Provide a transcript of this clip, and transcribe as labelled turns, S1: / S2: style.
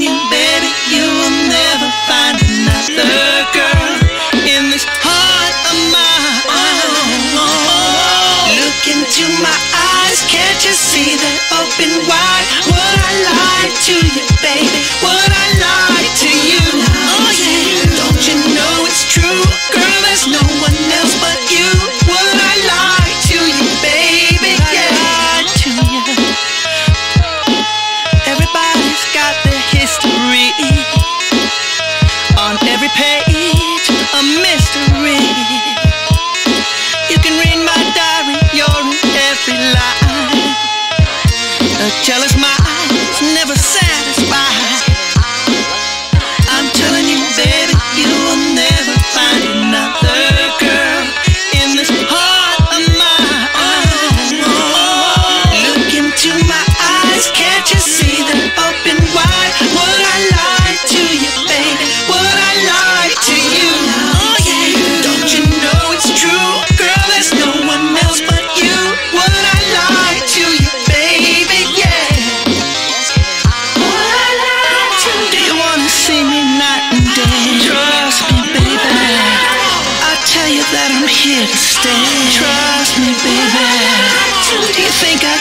S1: you, baby, you will never find another girl in this heart of mine. Look into my eyes, can't you see that? every page a mystery. You can read my diary, you're in every line. A jealous mind's never satisfied. Stay, trust me, baby. Do you think I?